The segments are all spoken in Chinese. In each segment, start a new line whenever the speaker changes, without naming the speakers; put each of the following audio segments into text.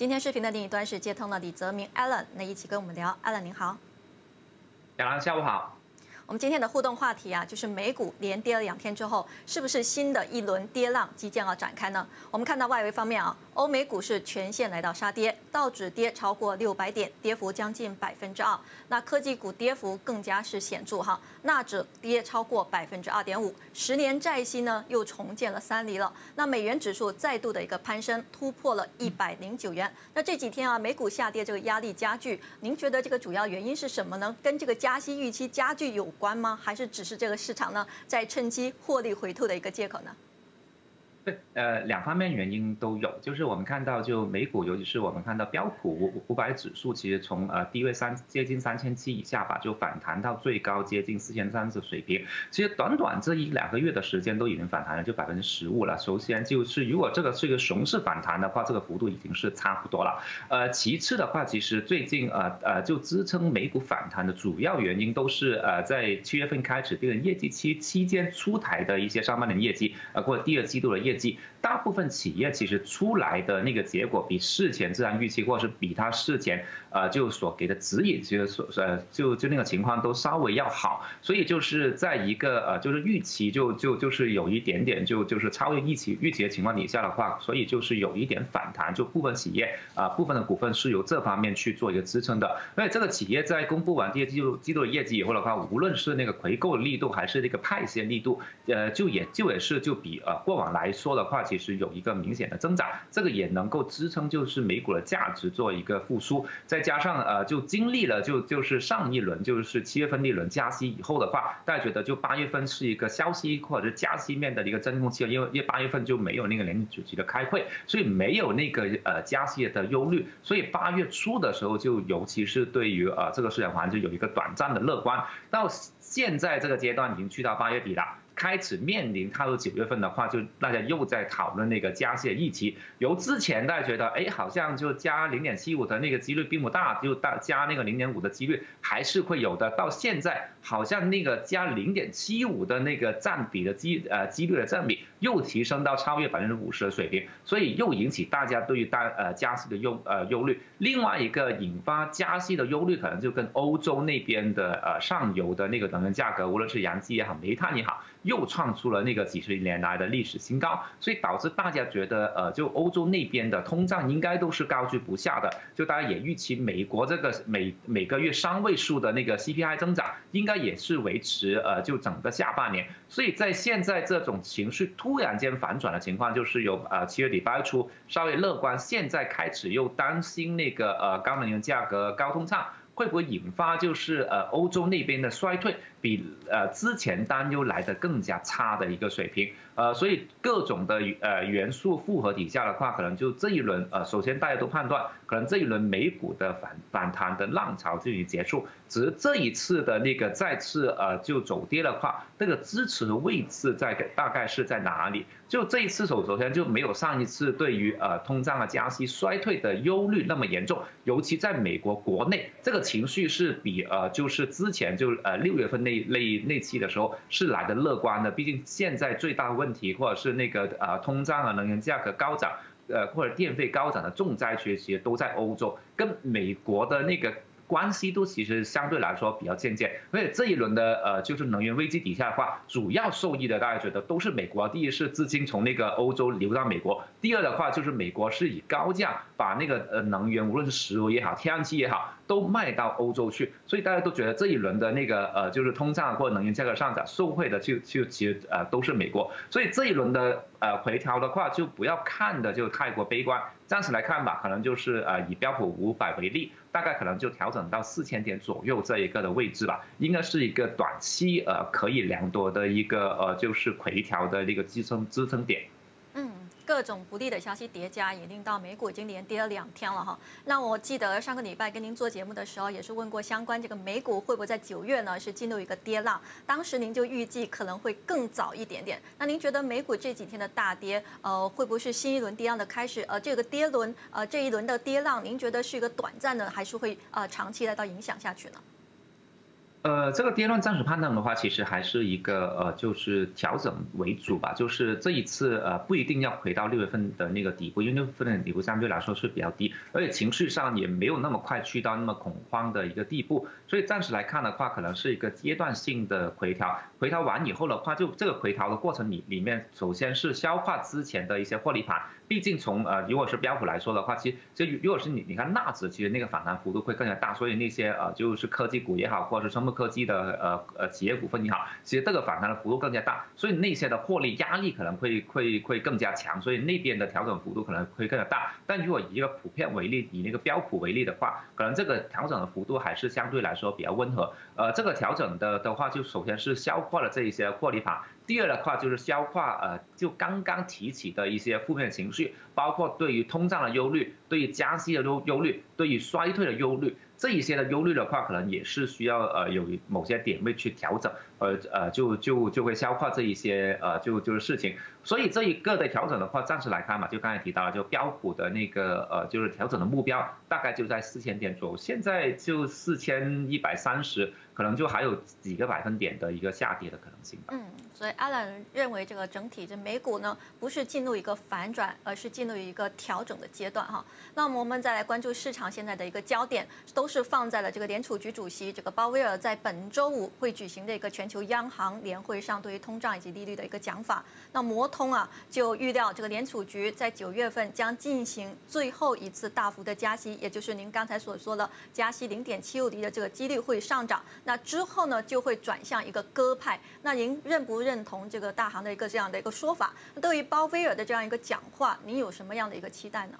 今天视频的另一端是接通了李泽明 Allen，那一起跟我们聊。Allen 您好，
亚兰下午好。
我们今天的互动话题啊，就是美股连跌了两天之后，是不是新的一轮跌浪即将要展开呢？我们看到外围方面啊，欧美股市全线来到杀跌，道指跌超过六百点，跌幅将近百分之二。那科技股跌幅更加是显著哈，纳指跌超过百分之二点五，十年债息呢又重建了三厘了。那美元指数再度的一个攀升，突破了一百零九元。那这几天啊，美股下跌这个压力加剧，您觉得这个主要原因是什么呢？跟这个加息预期加剧有？关吗？还是只是这个市场呢，在趁机获利回吐的一个借口呢？
对，呃，两方面原因都有，就是我们看到，就美股，尤其是我们看到标普五五百指数，其实从呃低位三接近三千七以下吧，就反弹到最高接近四千三的水平。其实短短这一两个月的时间，都已经反弹了就百分之十五了。首先就是如果这个是一个熊市反弹的话，这个幅度已经是差不多了。呃，其次的话，其实最近呃呃就支撑美股反弹的主要原因，都是呃在七月份开始这个业绩期期间出台的一些上半年业绩，呃或者第二季度的业。业绩，大部分企业其实出来的那个结果比事前自然预期，或者是比他事前呃就所给的指引，其实所呃就就那个情况都稍微要好，所以就是在一个呃就是预期就就就是有一点点就就是超越预期预期的情况底下的话，所以就是有一点反弹，就部分企业啊部分的股份是由这方面去做一个支撑的，因为这个企业在公布完第二季度季度的业绩以后的话，无论是那个回购力度还是那个派息力度，呃就也就也是就比呃过往来。说的话，其实有一个明显的增长，这个也能够支撑，就是美股的价值做一个复苏。再加上呃，就经历了就就是上一轮就是七月份那一轮加息以后的话，大家觉得就八月份是一个消息或者是加息面的一个真空期，因为因为八月份就没有那个联储局的开会，所以没有那个呃加息的忧虑，所以八月初的时候就尤其是对于呃这个市场环境有一个短暂的乐观。到现在这个阶段已经去到八月底了。开始面临踏入九月份的话，就大家又在讨论那个加息的预期。由之前大家觉得，哎，好像就加零点七五的那个几率并不大，就大加那个零点五的几率还是会有的。到现在，好像那个加零点七五的那个占比的几呃几率的占比又提升到超越百分之五十的水平，所以又引起大家对于大呃加息的忧呃忧虑。另外一个引发加息的忧虑，可能就跟欧洲那边的呃上游的那个能源价格，无论是燃气也好，煤炭也好。又创出了那个几十年来的历史新高，所以导致大家觉得，呃，就欧洲那边的通胀应该都是高居不下的，就大家也预期美国这个每每个月三位数的那个 CPI 增长，应该也是维持，呃，就整个下半年。所以在现在这种情绪突然间反转的情况，就是有呃七月底八月初稍微乐观，现在开始又担心那个呃高能源价格、高通胀。会不会引发就是呃欧洲那边的衰退，比呃之前担忧来的更加差的一个水平？呃，所以各种的呃元素复合底下的话，可能就这一轮呃，首先大家都判断，可能这一轮美股的反反弹的浪潮就已经结束。只是这一次的那个再次呃就走跌的话，那个支持的位置在大概是在哪里？就这一次首首先就没有上一次对于呃通胀啊加息衰退的忧虑那么严重，尤其在美国国内这个。情绪是比呃，就是之前就呃六月份那那那期的时候是来的乐观的，毕竟现在最大问题或者是那个呃通胀啊、能源价格高涨，呃或者电费高涨的重灾区其实都在欧洲，跟美国的那个。关系都其实相对来说比较渐渐，而且这一轮的呃就是能源危机底下的话，主要受益的大家觉得都是美国。第一是资金从那个欧洲流到美国，第二的话就是美国是以高价把那个呃能源，无论是石油也好，天然气也好，都卖到欧洲去，所以大家都觉得这一轮的那个呃就是通胀或者能源价格上涨，受惠的就就其实呃都是美国，所以这一轮的呃回调的话，就不要看的就太过悲观。暂时来看吧，可能就是呃以标普五百为例，大概可能就调整到四千点左右这一个的位置吧，应该是一个短期呃可以量多的一个呃就是回调的一个支撑支撑点。
各种不利的消息叠加，也令到美股已经连跌了两天了哈。那我记得上个礼拜跟您做节目的时候，也是问过相关这个美股会不会在九月呢是进入一个跌浪，当时您就预计可能会更早一点点。那您觉得美股这几天的大跌，呃，会不会是新一轮跌浪的开始？呃，这个跌轮，呃，这一轮的跌浪，您觉得是一个短暂的，还是会呃长期来到影响下去呢？
呃，这个跌乱暂时判断的话，其实还是一个呃，就是调整为主吧。就是这一次呃，不一定要回到六月份的那个底部，因为六月份的底部相对来说是比较低，而且情绪上也没有那么快去到那么恐慌的一个地步。所以暂时来看的话，可能是一个阶段性的回调。回调完以后的话，就这个回调的过程里里面，首先是消化之前的一些获利盘。毕竟从呃，如果是标普来说的话，其实就如果是你你看纳指，其实那个反弹幅度会更加大。所以那些呃，就是科技股也好，或者是生科技的呃呃企业股份也好，其实这个反弹的幅度更加大。所以那些的获利压力可能会会会更加强，所以那边的调整幅度可能会更加大。但如果以一个普遍为例，以那个标普为例的话，可能这个调整的幅度还是相对来说比较温和。呃，这个调整的的话，就首先是消化了这一些获利盘。第二的话就是消化，呃，就刚刚提起的一些负面情绪，包括对于通胀的忧虑，对于加息的忧忧虑，对于衰退的忧虑。这一些的忧虑的话，可能也是需要呃有某些点位去调整，呃呃就就就会消化这一些呃就就是事情，所以这一个的调整的话，暂时来看嘛，就刚才提到了，就标普的那个呃就是调整的目标大概就在四千点左右，现在就四千一百三十，可能就还有几个百分点的一个下跌的可能性吧。
嗯，所以阿兰认为这个整体这美股呢不是进入一个反转，而是进入一个调整的阶段哈。那么我们再来关注市场现在的一个焦点都。是放在了这个联储局主席这个鲍威尔在本周五会举行的一个全球央行年会上，对于通胀以及利率的一个讲法。那摩通啊就预料这个联储局在九月份将进行最后一次大幅的加息，也就是您刚才所说的加息零点七五厘的这个几率会上涨。那之后呢就会转向一个鸽派。那您认不认同这个大行的一个这样的一个说法？对于鲍威尔的这样一个讲话，您有什么样的一个期待呢？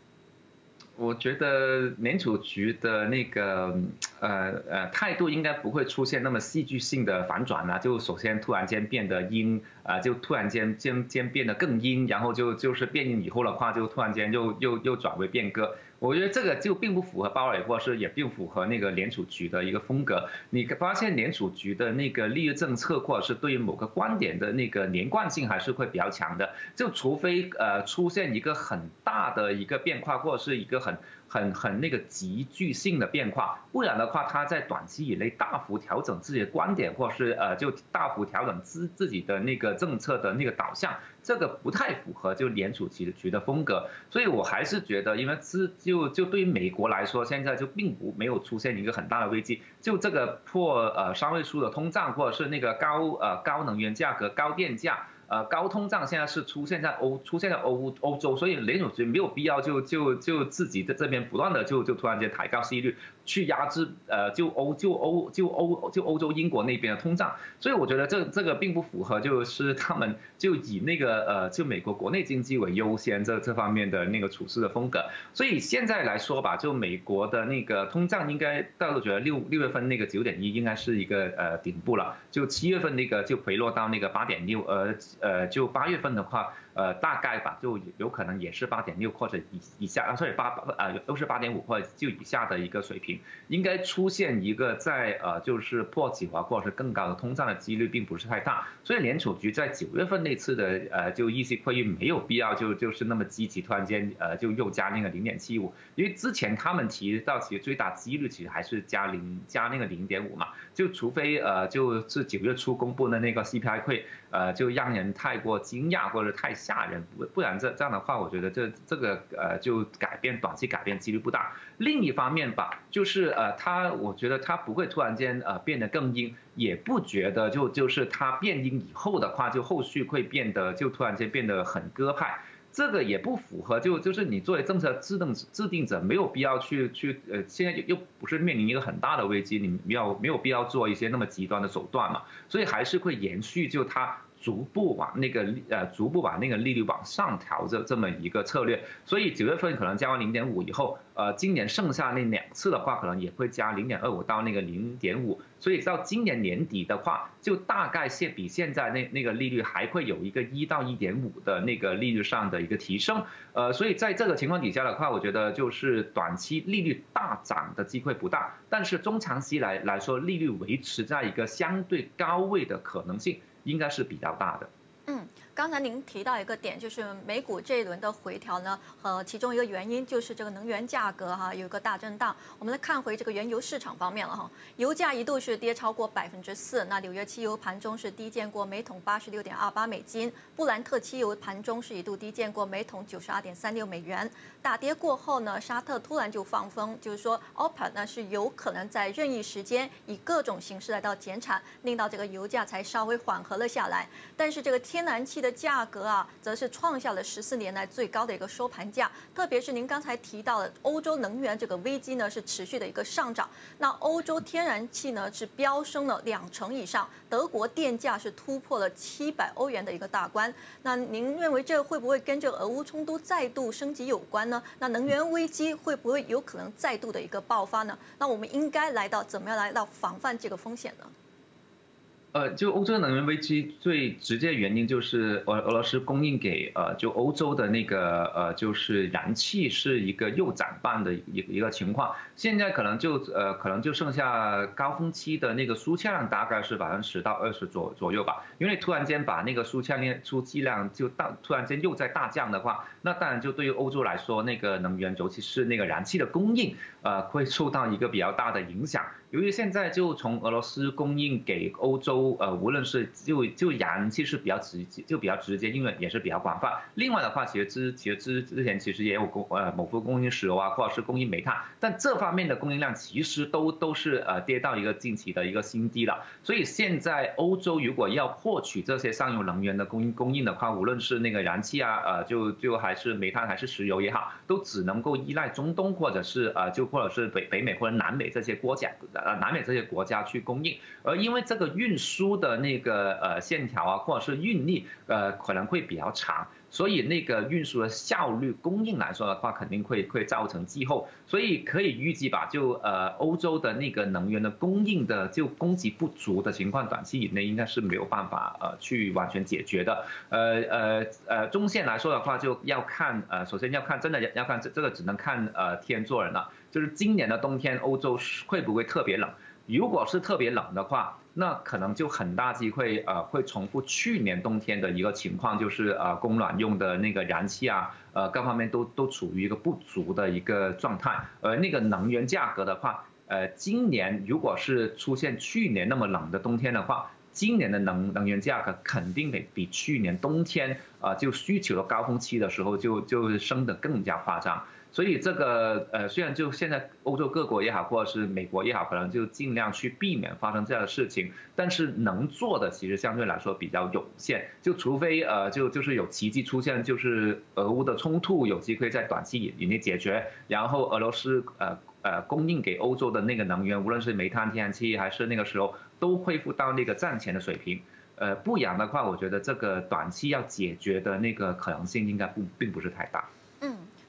我觉得联储局的那个呃呃态度应该不会出现那么戏剧性的反转啊，就首先突然间变得阴啊，就突然间间间变得更阴，然后就就是变阴以后的话，就突然间又又又转为变鸽。我觉得这个就并不符合鲍尔，或者是也并不符合那个联储局的一个风格。你发现联储局的那个利率政策，或者是对于某个观点的那个连贯性，还是会比较强的。就除非呃出现一个很大的一个变化，或者是一个很。很很那个急剧性的变化，不然的话，他在短期以内大幅调整自己的观点，或是呃就大幅调整自自己的那个政策的那个导向，这个不太符合就联储局局的风格。所以我还是觉得，因为资就就对于美国来说，现在就并不没有出现一个很大的危机，就这个破呃双位数的通胀，或者是那个高呃高能源价格、高电价。呃，高通胀现在是出现在欧，出现在欧欧洲，所以联储局没有必要就就就自己在这边不断的就就突然间抬高息率。去压制呃，就欧就欧就欧就欧洲英国那边的通胀，所以我觉得这这个并不符合，就是他们就以那个呃就美国国内经济为优先这这方面的那个处事的风格。所以现在来说吧，就美国的那个通胀应该大家都觉得六六月份那个九点一应该是一个呃顶部了，就七月份那个就回落到那个八点六，呃呃就八月份的话。呃，大概吧，就有可能也是八点六或者以以下啊，所以八呃都是八点五或者就以下的一个水平，应该出现一个在呃就是破几华或者是更高的通胀的几率并不是太大，所以联储局在九月份那次的呃就议息会议没有必要就就是那么积极，突然间呃就又加那个零点七五，因为之前他们提到其实最大几率其实还是加零加那个零点五嘛，就除非呃就是九月初公布的那个 CPI 会呃就让人太过惊讶或者太。吓人不不然这这样的话，我觉得这这个呃就改变短期改变几率不大。另一方面吧，就是呃它我觉得它不会突然间呃变得更阴，也不觉得就就是它变阴以后的话，就后续会变得就突然间变得很鸽派，这个也不符合就就是你作为政策制定制定者没有必要去去呃现在又又不是面临一个很大的危机，你们要没有必要做一些那么极端的手段嘛，所以还是会延续就他。逐步往那个呃，逐步把那个利率往上调这这么一个策略，所以九月份可能加完零点五以后，呃，今年剩下那两次的话，可能也会加零点二五到那个零点五，所以到今年年底的话，就大概现比现在那那个利率还会有一个一到一点五的那个利率上的一个提升，呃，所以在这个情况底下的话，我觉得就是短期利率大涨的机会不大，但是中长期来来说，利率维持在一个相对高位的可能性。应该是比较大的。
刚才您提到一个点，就是美股这一轮的回调呢，和，其中一个原因就是这个能源价格哈有一个大震荡。我们来看回这个原油市场方面了哈，油价一度是跌超过百分之四，那纽约汽油盘中是低见过每桶八十六点二八美金，布兰特汽油盘中是一度低见过每桶九十二点三六美元。大跌过后呢，沙特突然就放风，就是说 OPEC 呢是有可能在任意时间以各种形式来到减产，令到这个油价才稍微缓和了下来。但是这个天然气的价格啊，则是创下了十四年来最高的一个收盘价。特别是您刚才提到的欧洲能源这个危机呢，是持续的一个上涨。那欧洲天然气呢是飙升了两成以上，德国电价是突破了七百欧元的一个大关。那您认为这会不会跟这俄乌冲突再度升级有关？呢？那能源危机会不会有可能再度的一个爆发呢？那我们应该来到怎么样来到防范这个风险呢？
呃，就欧洲能源危机最直接原因就是俄俄罗斯供应给呃就欧洲的那个呃就是燃气是一个又涨半的一一个情况，现在可能就呃可能就剩下高峰期的那个输气量大概是百分之十到二十左左右吧，因为突然间把那个输气量输气量就大突然间又在大降的话，那当然就对于欧洲来说那个能源尤其是那个燃气的供应呃会受到一个比较大的影响。由于现在就从俄罗斯供应给欧洲，呃，无论是就就燃气是比较直接，就比较直接，因为也是比较广泛。另外的话，其实之其实之之前其实也有供呃某部供应石油啊，或者是供应煤炭，但这方面的供应量其实都都是呃跌到一个近期的一个新低了。所以现在欧洲如果要获取这些上游能源的供应供应的话，无论是那个燃气啊，呃，就就还是煤炭还是石油也好，都只能够依赖中东或者是呃就或者是北北美或者南美这些国家。呃，南美这些国家去供应，而因为这个运输的那个呃线条啊，或者是运力，呃可能会比较长，所以那个运输的效率、供应来说的话，肯定会会造成滞后，所以可以预计吧，就呃欧洲的那个能源的供应的就供给不足的情况，短期以内应该是没有办法呃去完全解决的，呃呃呃中线来说的话，就要看呃首先要看真的要要看这这个只能看呃天做人了。就是今年的冬天，欧洲会不会特别冷？如果是特别冷的话，那可能就很大机会，呃，会重复去年冬天的一个情况，就是呃，供暖用的那个燃气啊，呃，各方面都都处于一个不足的一个状态。而那个能源价格的话，呃，今年如果是出现去年那么冷的冬天的话，今年的能能源价格肯定得比去年冬天啊，就需求的高峰期的时候就就升得更加夸张。所以这个呃，虽然就现在欧洲各国也好，或者是美国也好，可能就尽量去避免发生这样的事情，但是能做的其实相对来说比较有限。就除非呃，就就是有奇迹出现，就是俄乌的冲突有机会在短期以内解决，然后俄罗斯呃呃供应给欧洲的那个能源，无论是煤炭、天然气还是那个时候都恢复到那个战前的水平。呃，不然的话，我觉得这个短期要解决的那个可能性应该不并不是太大。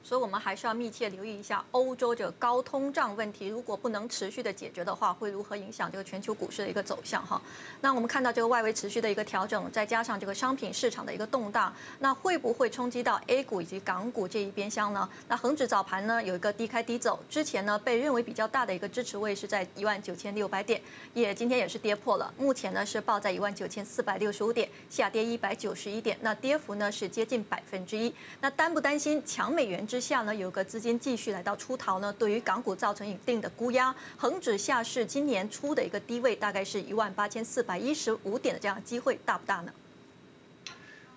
所以，我们还是要密切留意一下欧洲这个高通胀问题。如果不能持续的解决的话，会如何影响这个全球股市的一个走向？哈，那我们看到这个外围持续的一个调整，再加上这个商品市场的一个动荡，那会不会冲击到 A 股以及港股这一边厢呢？那恒指早盘呢有一个低开低走，之前呢被认为比较大的一个支持位是在一万九千六百点，也今天也是跌破了。目前呢是报在一万九千四百六十五点，下跌一百九十一点，那跌幅呢是接近百分之一。那担不担心强美元之下呢，有个资金继续来到出逃呢，对于港股造成一定的估压。恒指下市今年初的一个低位大概是一万八千四百一十五点的这样机会大不大呢？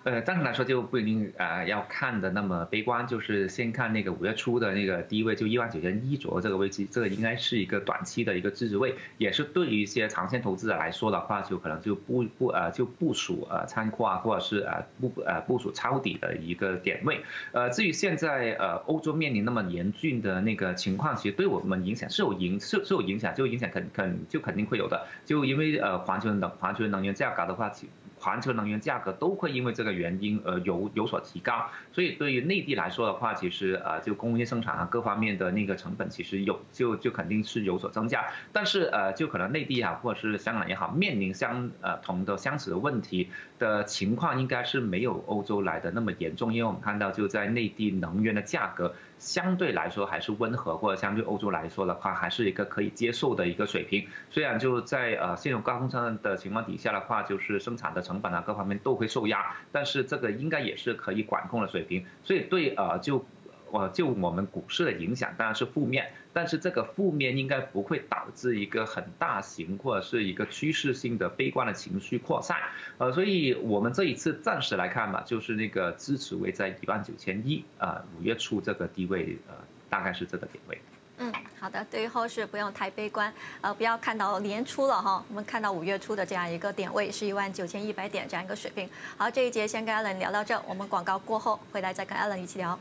呃，暂时来说就不一定呃要看的那么悲观，就是先看那个五月初的那个低位，就一万九千一左右这个位置，这个应该是一个短期的一个支持位，也是对于一些长线投资者来说的话，就可能就不不呃就部署呃仓货啊，或者是呃部呃部署抄底的一个点位。呃，至于现在呃欧洲面临那么严峻的那个情况，其实对我们影响是有影是是有影响，就影响肯肯就肯定会有的，就因为呃环球能环球能源价格的话，环球能源价格都会因为这个原因而有有所提高，所以对于内地来说的话，其实呃就工业生产啊各方面的那个成本其实有就就肯定是有所增加，但是呃就可能内地啊或者是香港也好，面临相呃同的相似的问题的情况，应该是没有欧洲来的那么严重，因为我们看到就在内地能源的价格相对来说还是温和，或者相对欧洲来说的话，还是一个可以接受的一个水平。虽然就在呃现有高通胀的情况底下的话，就是生产的成本啊各方面都会受压，但是这个应该也是可以管控的水平。所以对呃就。呃，就我们股市的影响当然是负面，但是这个负面应该不会导致一个很大型或者是一个趋势性的悲观的情绪扩散。呃，所以我们这一次暂时来看吧，就是那个支持位在一万九千一，啊，五月初这个低位，呃，大概是这个点位。
嗯，好的，对于后市不用太悲观，呃，不要看到年初了哈，我们看到五月初的这样一个点位是一万九千一百点这样一个水平。好，这一节先跟 Allen 聊到这，我们广告过后回来再跟 Allen 一起聊。